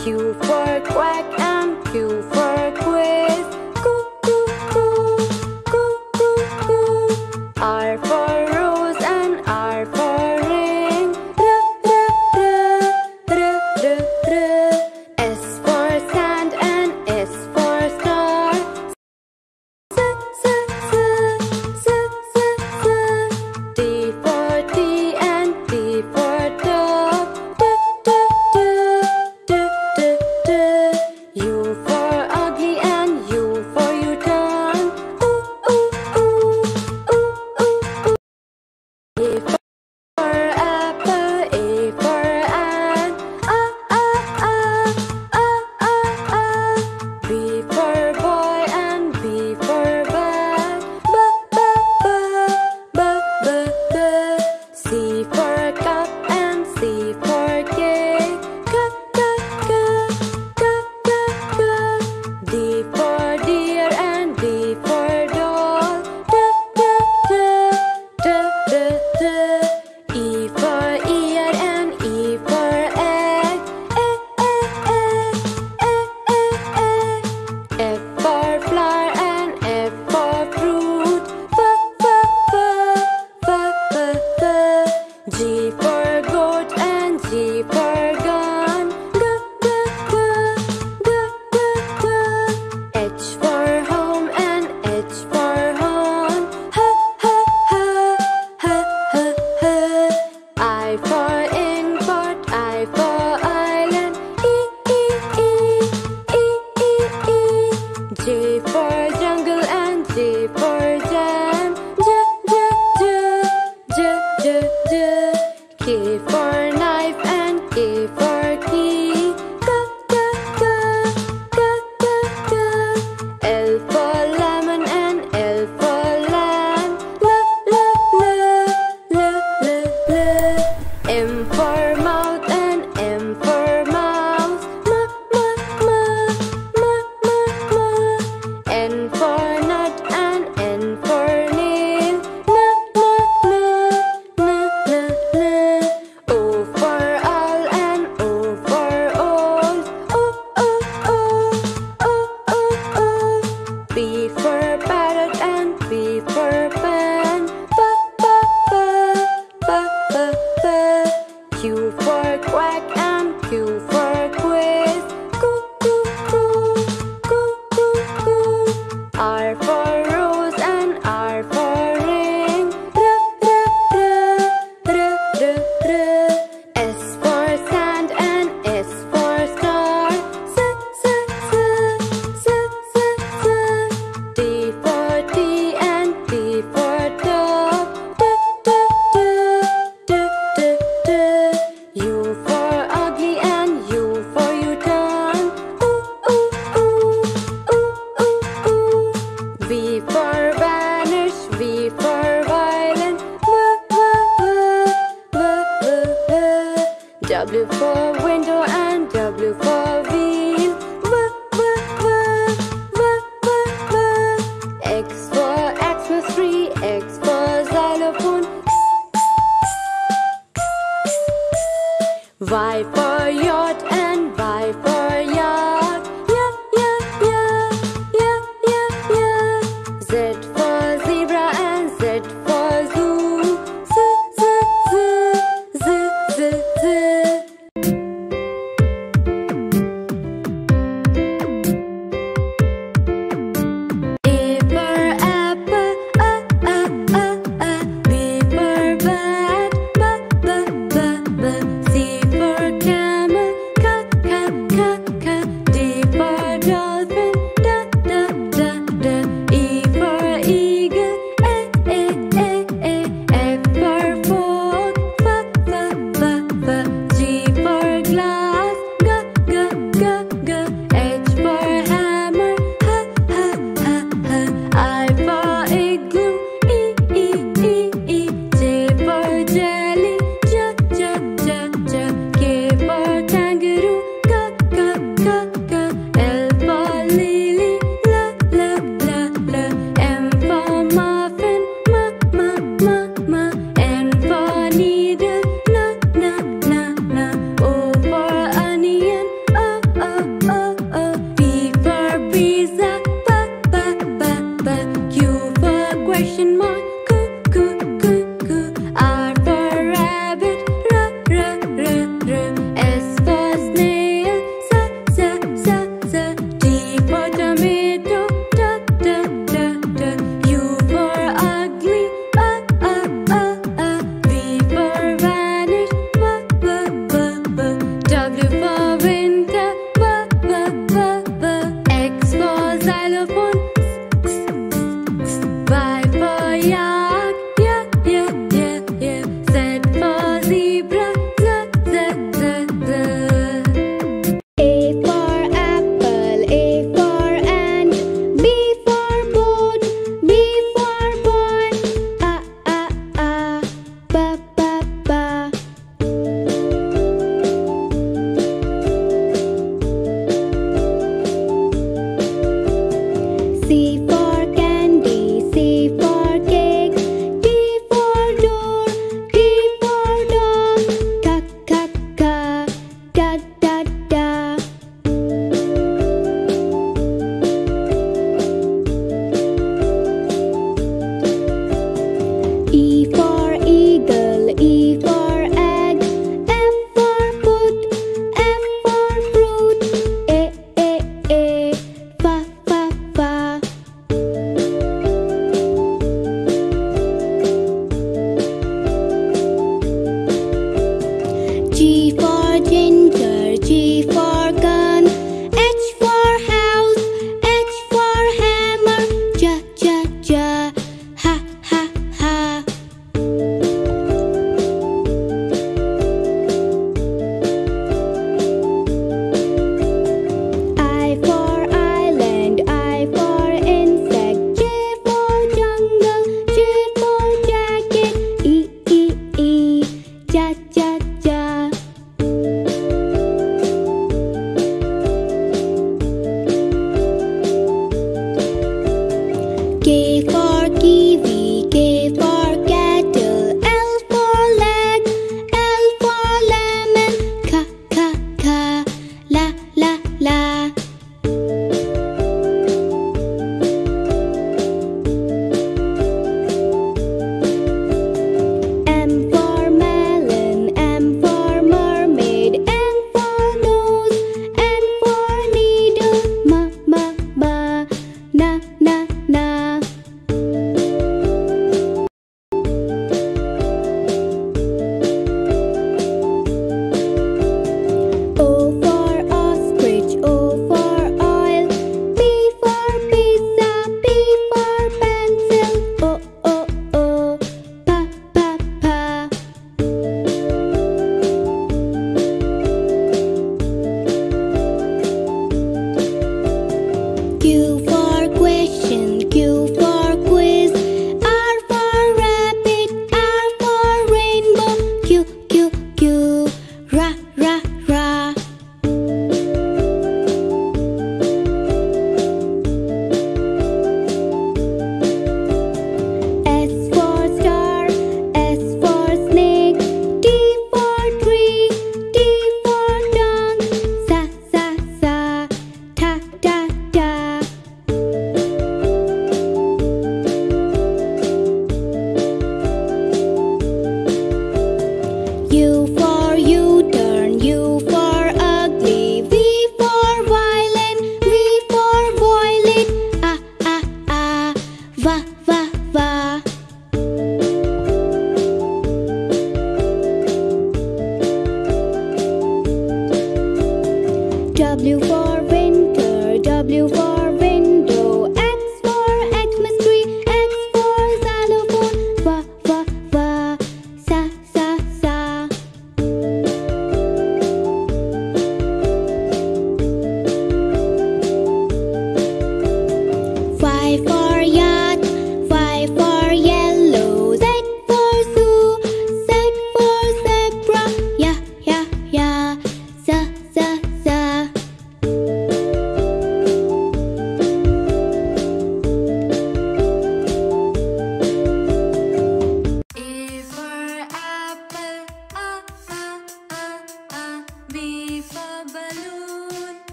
For quack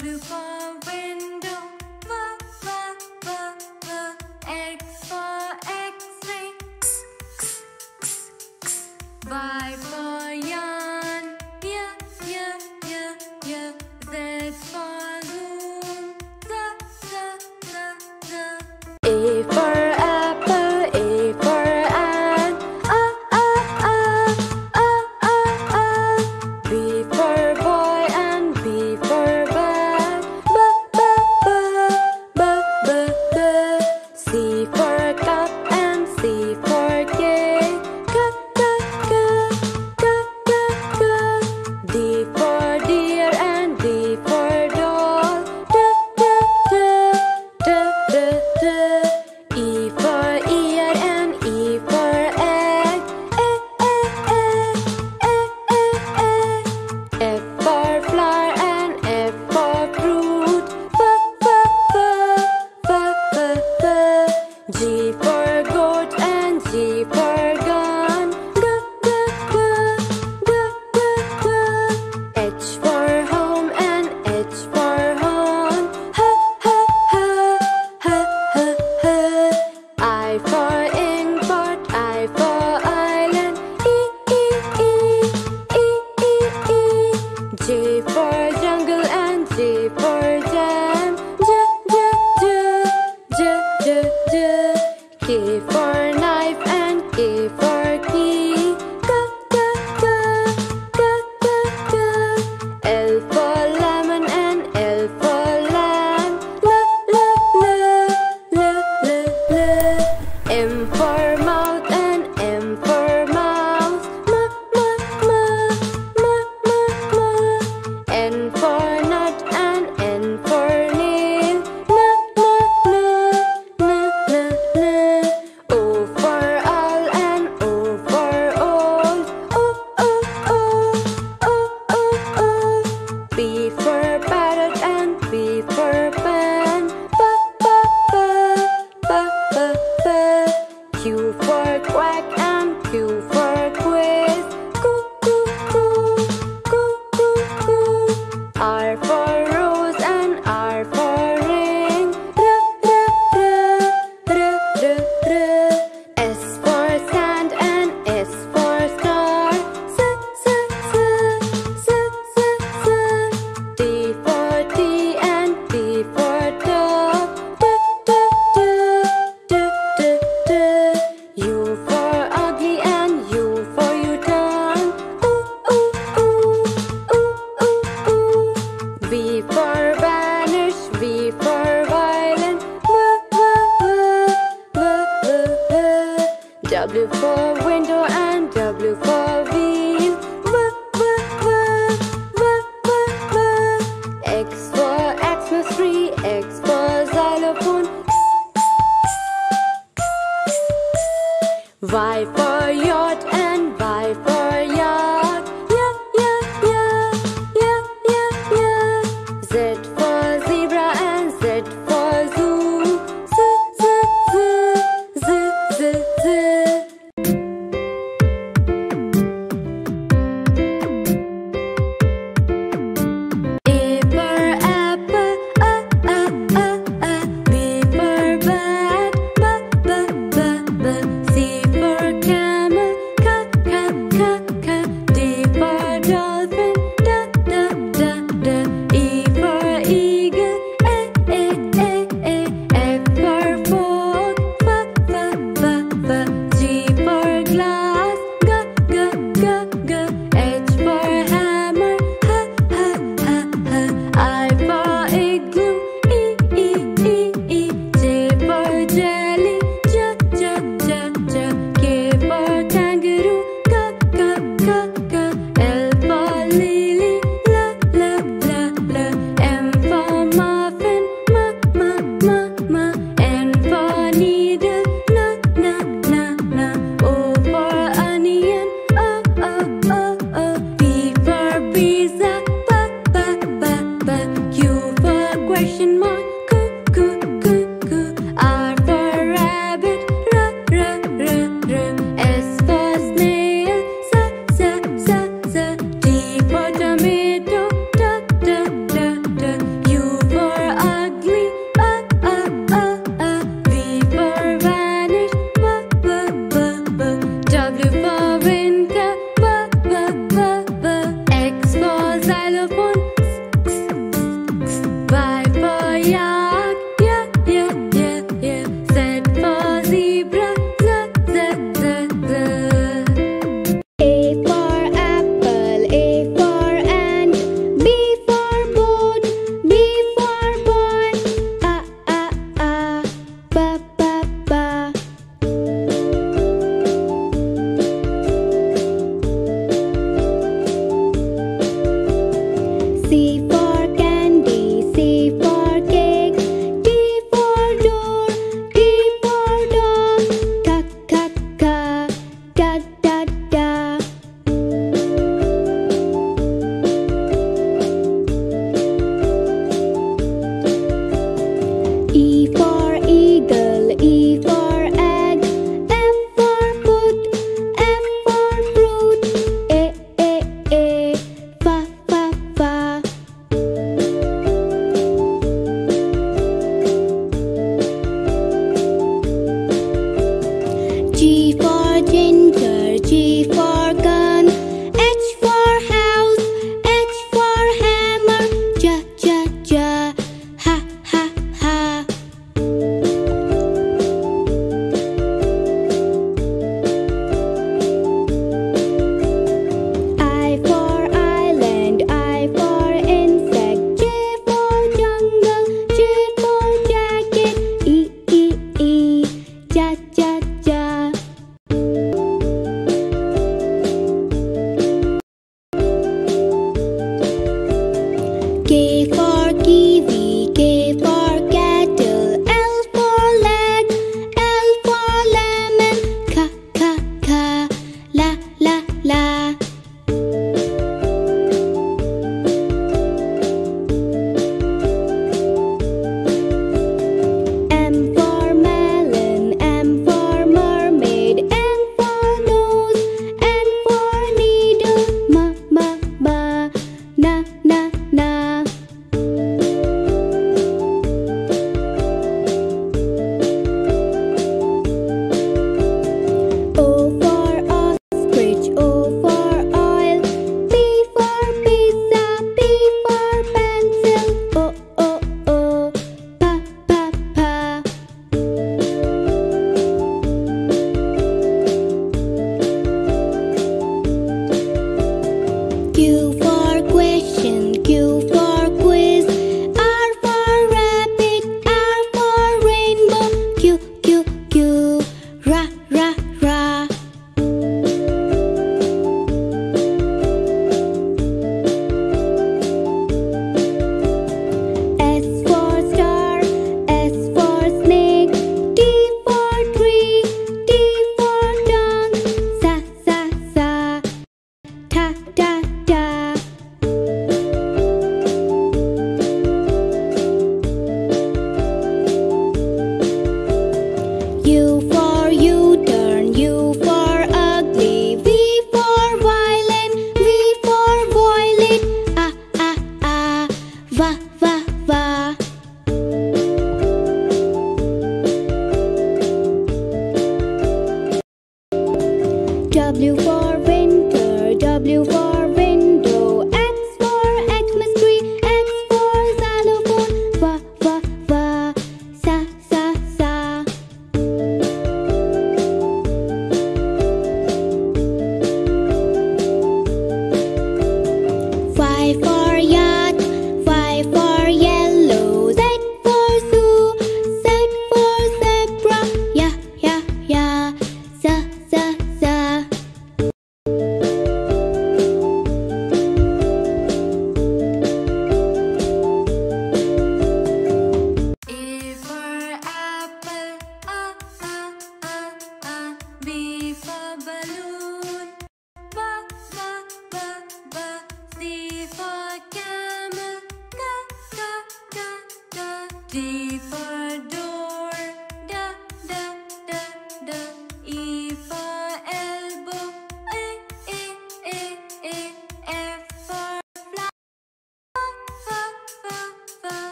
W for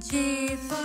For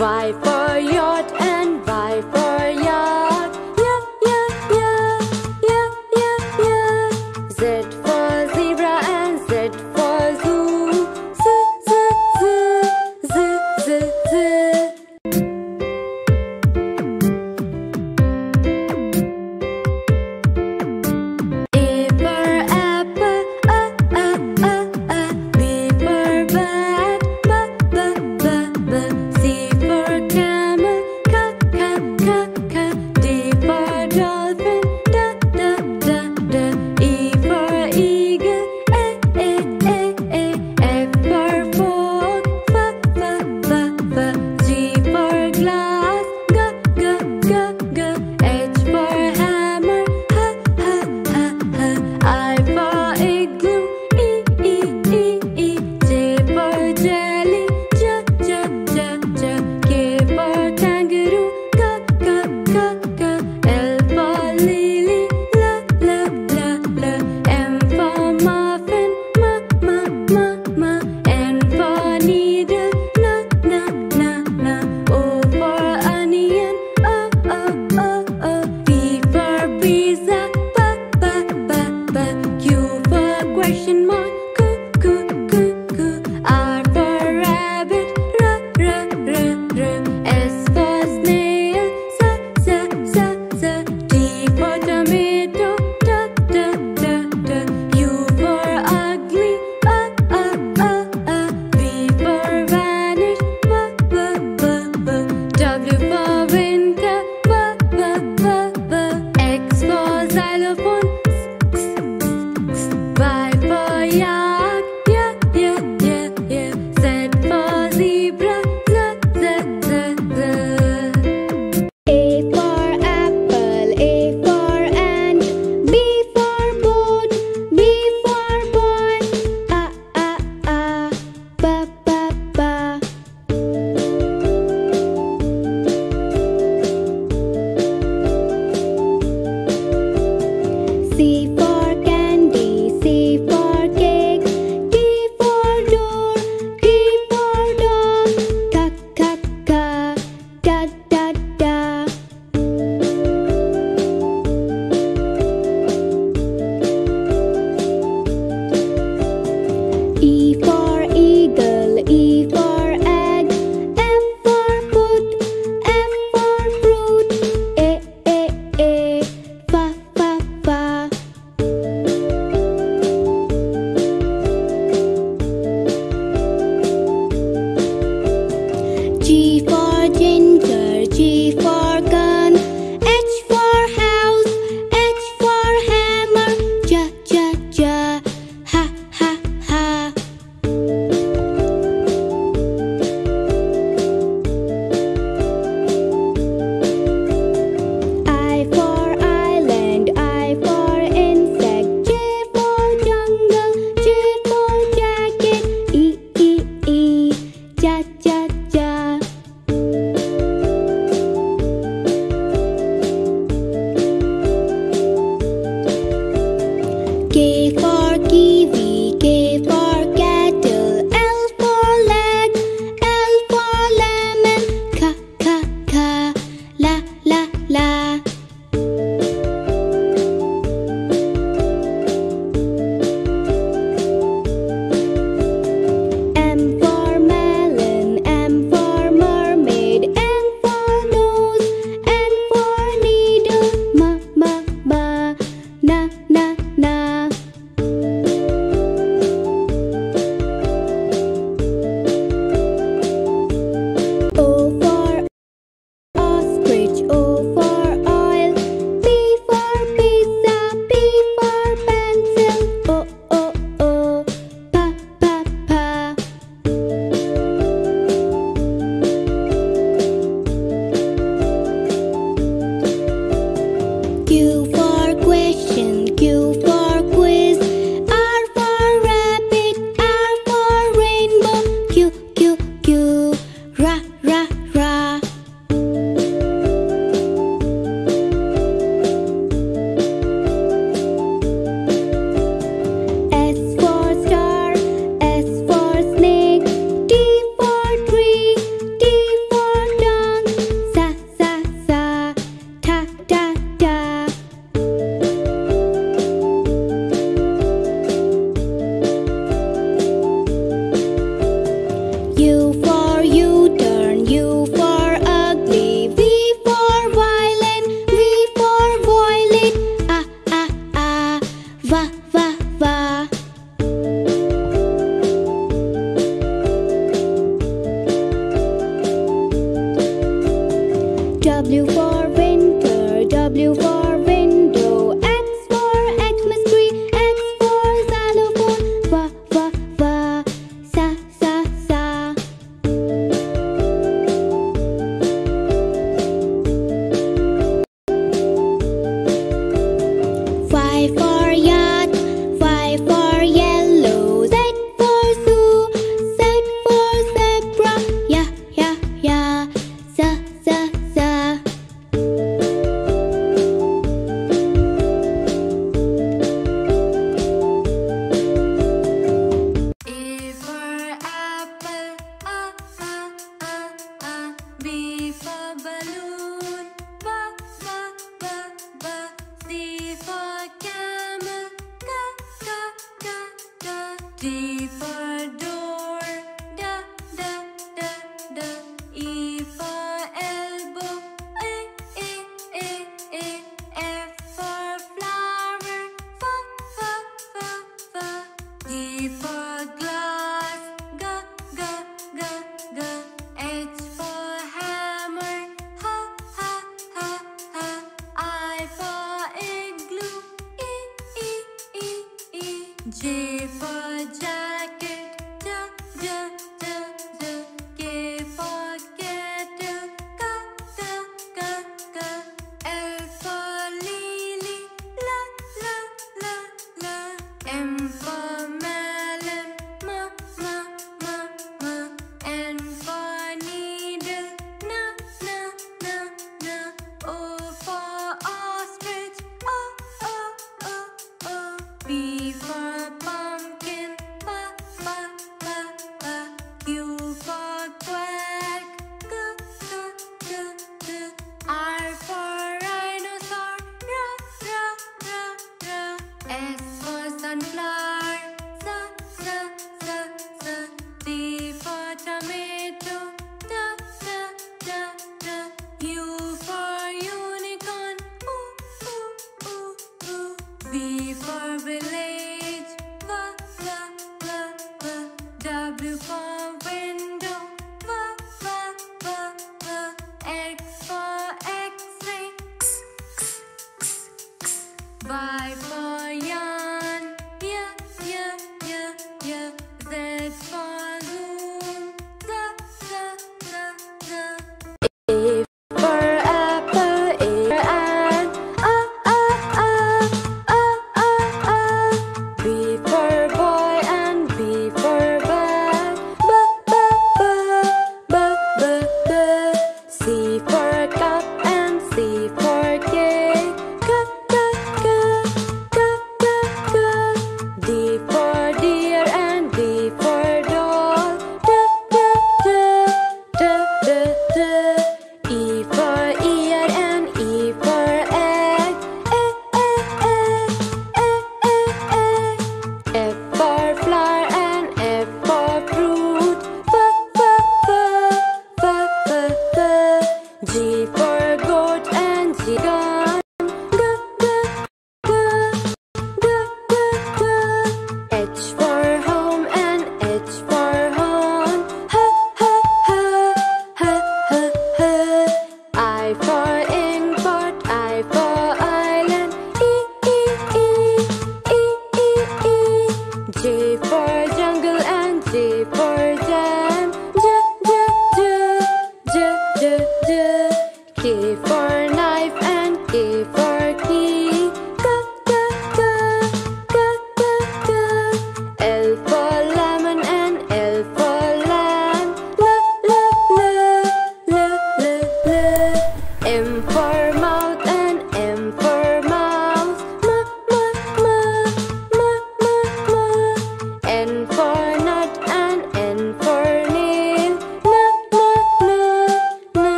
Y for